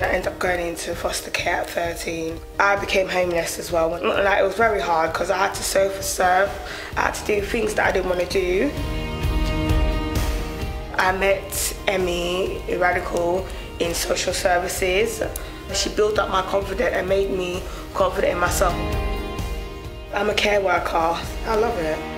I ended up going into foster care at 13. I became homeless as well. Like, it was very hard because I had to sofa serve, I had to do things that I didn't want to do. I met Emmy Radical in social services. She built up my confidence and made me confident in myself. I'm a care worker. I love it.